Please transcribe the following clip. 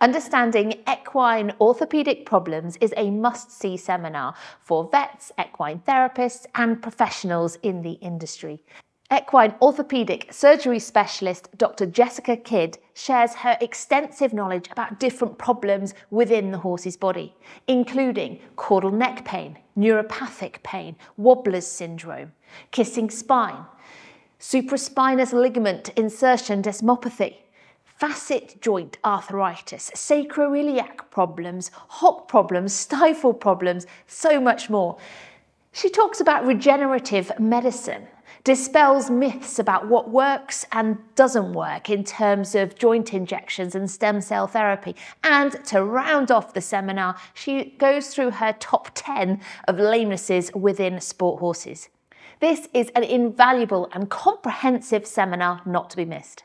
Understanding equine orthopaedic problems is a must see seminar for vets, equine therapists, and professionals in the industry. Equine orthopaedic surgery specialist Dr. Jessica Kidd shares her extensive knowledge about different problems within the horse's body, including caudal neck pain, neuropathic pain, wobbler's syndrome, kissing spine, supraspinous ligament insertion desmopathy, facet joint arthritis, sacroiliac problems, hock problems, stifle problems, so much more. She talks about regenerative medicine, dispels myths about what works and doesn't work in terms of joint injections and stem cell therapy. And to round off the seminar, she goes through her top 10 of lamenesses within sport horses. This is an invaluable and comprehensive seminar not to be missed.